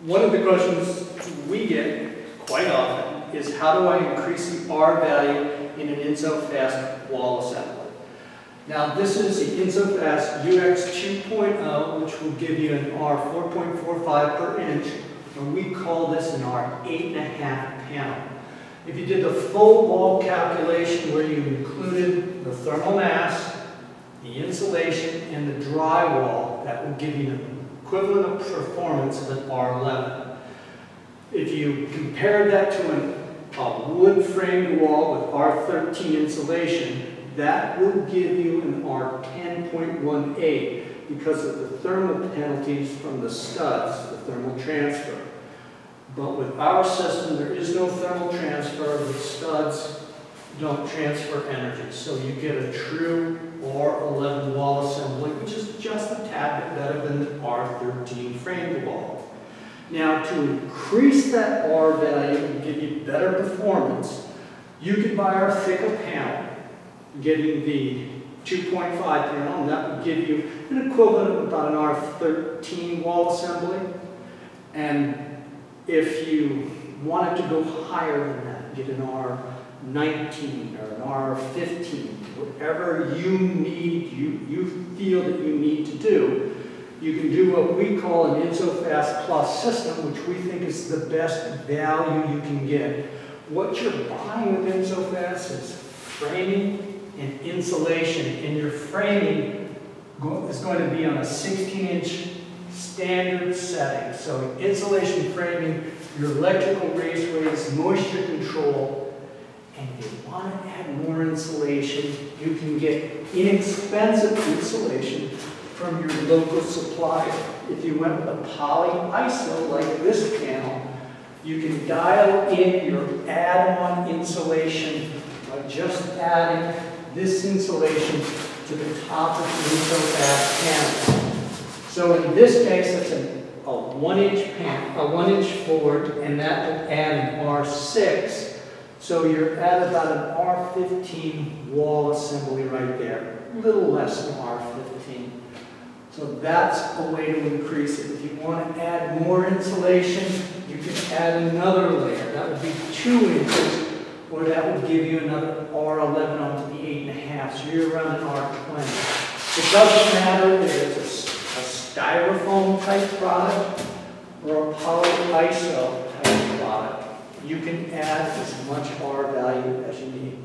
One of the questions we get quite often is how do I increase the R value in an InSoFast wall assembly? Now, this is the InSoFast UX 2.0, which will give you an R 4.45 per inch, and we call this an R 8.5 panel. If you did the full wall calculation where you included the thermal mass, the insulation, and the drywall, that will give you an equivalent of performance of an R11. If you compare that to an, a wood framed wall with R13 insulation, that will give you an R10.18 because of the thermal penalties from the studs, the thermal transfer. But with our system, there is no thermal transfer. The studs don't transfer energy. So you get a true R11 wall assembly, which is just a tad bit better than the R13 framed wall. Now, to increase that R value and give you better performance, you could buy our thicker panel, getting the 2.5 panel, and that would give you an equivalent of about an R13 wall assembly. And if you wanted to go higher than that, get an R19 or an R15, whatever you need, you, you feel that you need to do, you can do what we call an InSoFast Plus system, which we think is the best value you can get. What you're buying with InSoFast is framing and insulation, and your framing is going to be on a 16-inch standard setting. So insulation framing, your electrical raceways, moisture control, and you want to add more insulation, you can get inexpensive insulation from your local supplier. If you went with a poly iso like this panel, you can dial in your add-on insulation by just adding this insulation to the top of the InSoFast panel. So in this case, it's a, a one inch pan, a one inch forward, and that would add an R6. So you're at about an R15 wall assembly right there, a little less than R15. So that's a way to increase it. If you want to add more insulation, you can add another layer. That would be two inches, or that would give you another R11 onto the eight and a half. So you're around an R20. It doesn't matter styrofoam type product or a polyiso type product. You can add as much R value as you need.